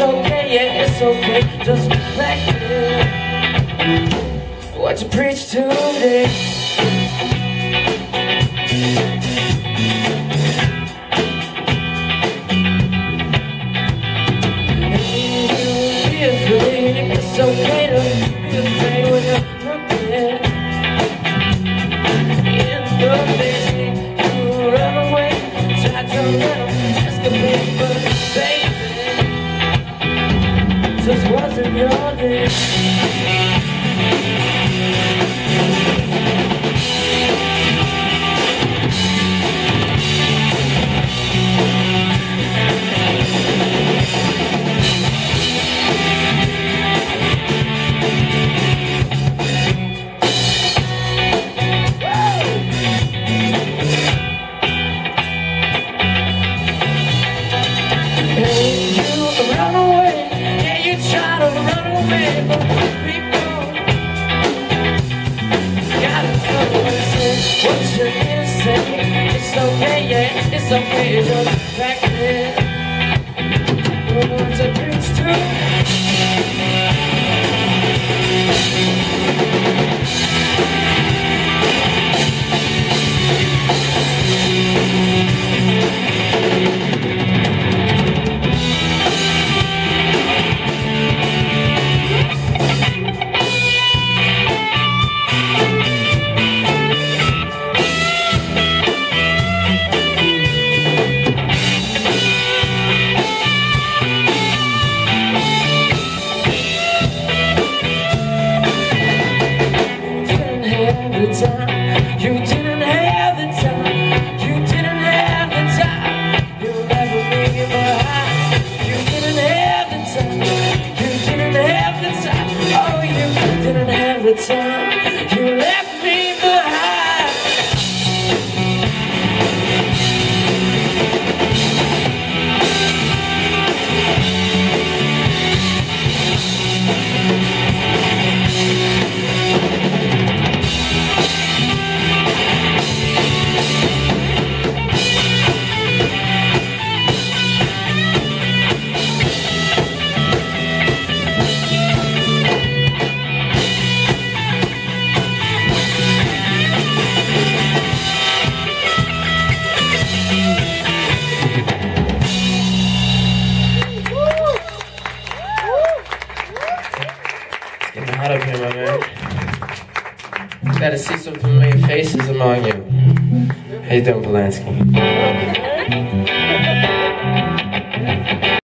okay, yeah, it's okay, just reflect. What you preach today. Just wasn't your day. It's okay, yeah, it's okay, just back there. What you preach to. The time. You didn't have the time. You didn't have the time. You'll never make it behind. You didn't have the time. You didn't have the time. Oh, you didn't have the time. Hot up here, my man. To see some familiar faces among you. You doing, Polanski?